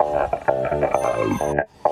Uh-uh.